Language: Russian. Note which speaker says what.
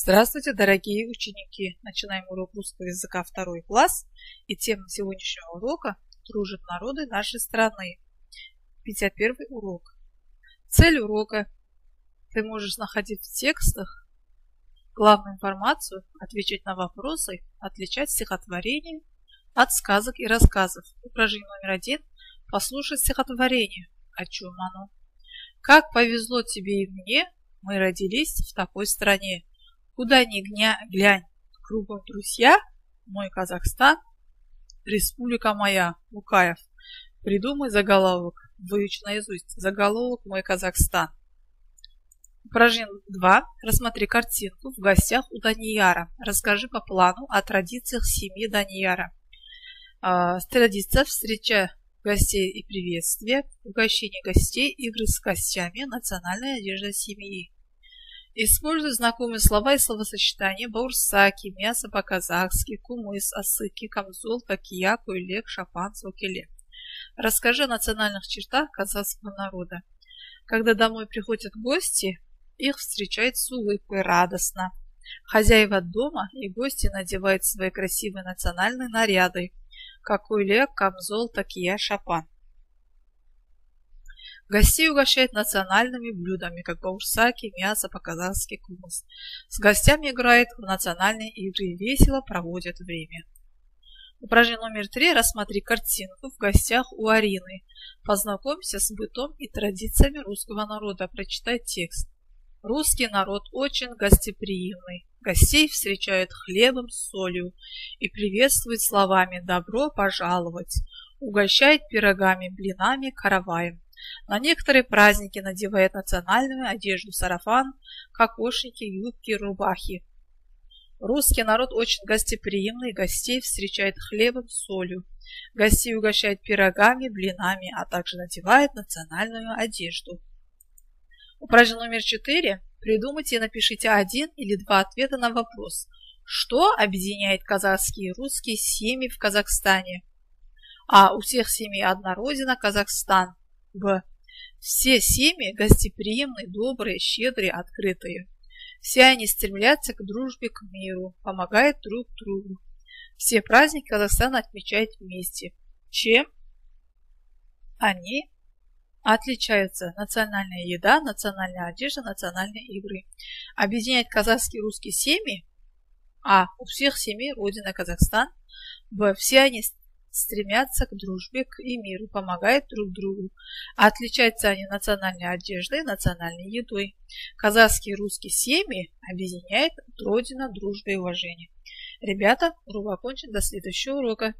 Speaker 1: Здравствуйте, дорогие ученики! Начинаем урок русского языка второй класс. И тема сегодняшнего урока – дружат народы нашей страны. 51 урок. Цель урока – ты можешь находить в текстах главную информацию, отвечать на вопросы, отличать стихотворение от сказок и рассказов. Упражнение номер один – послушать стихотворение. О чем оно? Как повезло тебе и мне, мы родились в такой стране. Куда ни гня, глянь, кругом друзья, мой Казахстан, республика моя, Лукаев. Придумай заголовок, выучи наизусть, заголовок мой Казахстан. Упражнение 2. Рассмотри картинку в гостях у Данияра. Расскажи по плану о традициях семьи Данияра. А, традиция встреча гостей и приветствия, угощение гостей, игры с гостями, национальная одежда семьи. Используя знакомые слова и словосочетания баурсаки, мясо по-казахски, кумыс, асыки, камзол, какия, куйлек, шапан, сокеле. Расскажи о национальных чертах казахского народа. Когда домой приходят гости, их встречают с улыбкой радостно. Хозяева дома и гости надевают свои красивые национальные наряды, как уйлек, камзол, такия, шапан. Гостей угощают национальными блюдами, как баурсаки, мясо, по-казахски, кумыс. С гостями играют в национальные игры и весело проводят время. Упражнение номер три. Рассмотри картинку в гостях у Арины. Познакомься с бытом и традициями русского народа. Прочитай текст. Русский народ очень гостеприимный. Гостей встречают хлебом с солью и приветствуют словами «добро пожаловать». Угощает пирогами, блинами, караваем. На некоторые праздники надевает национальную одежду сарафан, кокошники, юбки, рубахи. Русский народ очень гостеприимный, гостей встречает хлебом, солью. Гостей угощает пирогами, блинами, а также надевает национальную одежду. Упражнение номер четыре. Придумайте и напишите один или два ответа на вопрос. Что объединяет казахские и русские семьи в Казахстане? А. У всех семей одна родина – Казахстан. Б. Все семьи гостеприимные, добрые, щедрые, открытые. Все они стремятся к дружбе, к миру, помогают друг другу. Все праздники Казахстан отмечает вместе. Чем они отличаются? Национальная еда, национальная одежда, национальные игры. Объединяет казахские и русские семьи. А. У всех семей родина Казахстан. Б. Все они стремятся к дружбе и миру, помогают друг другу. Отличаются они национальной одеждой, национальной едой. Казахские и русские семьи объединяет Родина, дружба и уважение. Ребята, урок окончен. До следующего урока.